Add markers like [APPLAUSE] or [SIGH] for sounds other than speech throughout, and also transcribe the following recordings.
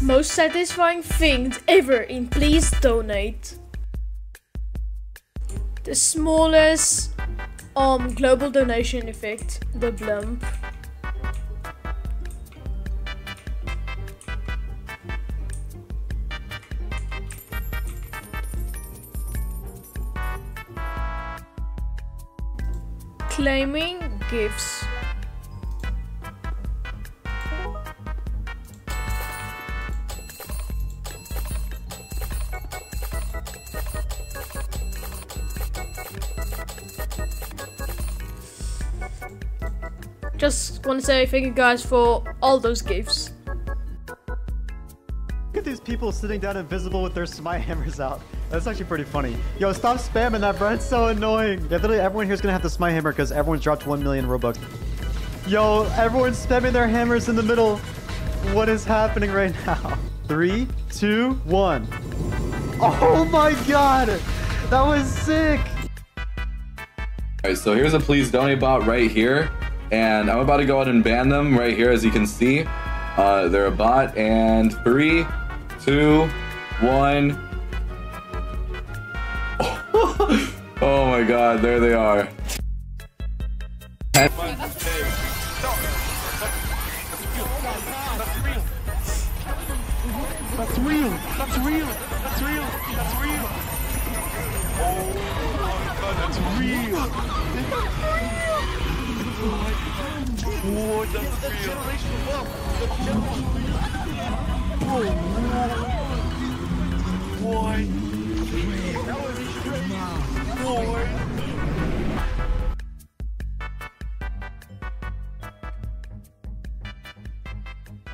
Most satisfying thing ever in Please Donate. The smallest um, global donation effect, the Blump. Claiming gifts. Just want to say thank you guys for all those gifts. Look at these people sitting down invisible with their smite [LAUGHS] hammers out. That's actually pretty funny. Yo, stop spamming that, bro. It's so annoying. Yeah, literally everyone here is gonna have the smite hammer because everyone's dropped 1 million Robux. Yo, everyone's spamming their hammers in the middle. What is happening right now? [LAUGHS] Three, two, one. Oh my god! That was sick! Alright, so here's a please donate bot right here. And I'm about to go ahead and ban them right here, as you can see. Uh, they're a bot. And three, two, one. [LAUGHS] oh my god, there they are. That's real! That's real! That's real! That's real! Oh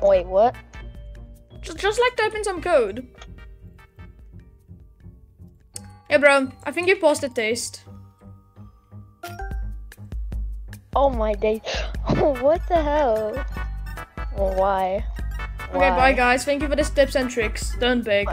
Wait, what? Just, just like type in some code. Yeah, bro. I think you paused the taste. Oh my days. [LAUGHS] what the hell? Well, why? Okay, bye guys. Thank you for the tips and tricks. Don't beg.